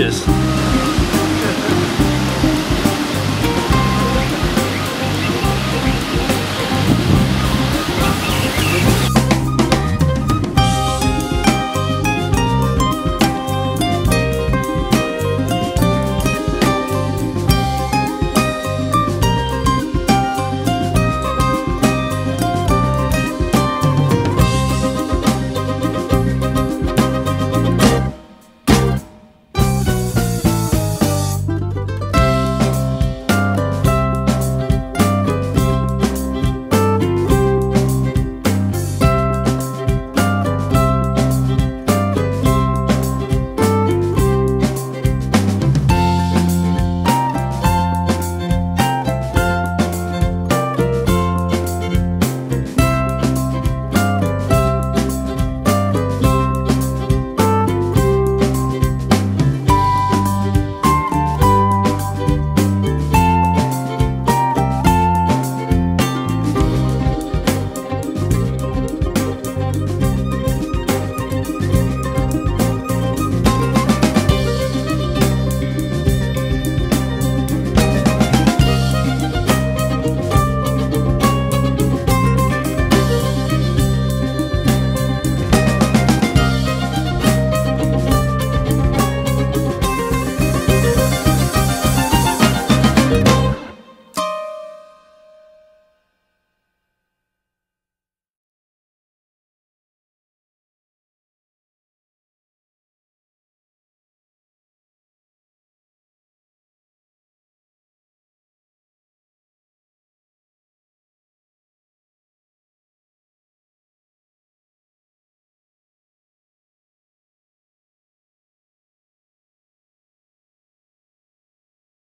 Cheers.